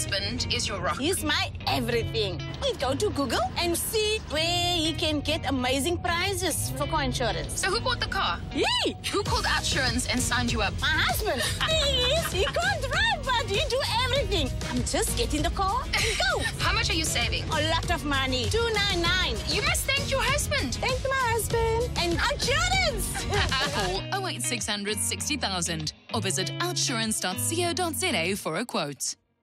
husband is your rock. He's my everything. We go to Google and see where he can get amazing prizes for car insurance. So who bought the car? He, Who called Outsurance and signed you up? my husband, please, he can't drive, but he do everything. I'm just getting the car and go. How much are you saving? A lot of money. 299. You must thank your husband. Thank my husband. And insurance. Call 08600 60000 or visit outsurance.co.za for a quote.